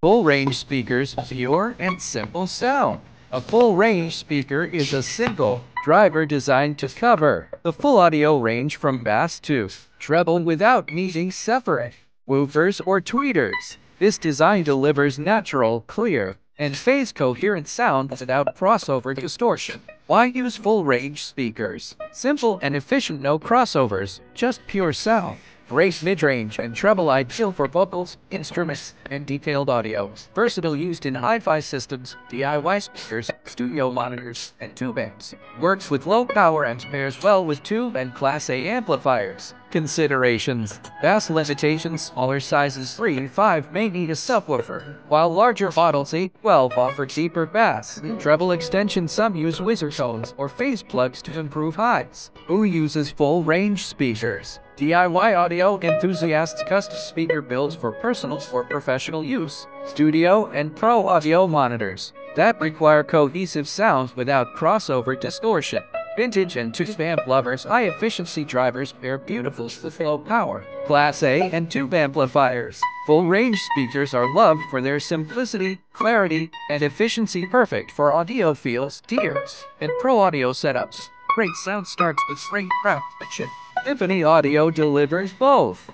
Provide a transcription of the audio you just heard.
Full range speakers, pure and simple sound. A full range speaker is a simple driver designed to cover the full audio range from bass to treble without needing separate woofers or tweeters. This design delivers natural, clear, and phase coherent sound without crossover distortion. Why use full range speakers? Simple and efficient, no crossovers, just pure sound. Great mid-range and treble ideal for vocals, instruments, and detailed audio. Versatile used in hi-fi systems, DIY speakers, studio monitors, and tube amps. Works with low power and pairs well with tube and Class A amplifiers. Considerations Bass limitations, smaller sizes 3 and 5 may need a subwoofer, while larger models 8 12 offer deeper bass. Treble extension some use whizzer cones or phase plugs to improve highs. Who uses full range speakers? DIY audio enthusiasts custom speaker builds for personal or professional use, studio and pro audio monitors that require cohesive sounds without crossover distortion. Vintage and tube amp lovers, high efficiency drivers pair beautiful with low power. Class A and tube amplifiers. Full range speakers are loved for their simplicity, clarity, and efficiency perfect for audiophiles, DIYers, and pro audio setups. Great sound starts with spring craftsmanship. Tiffany Audio delivers both.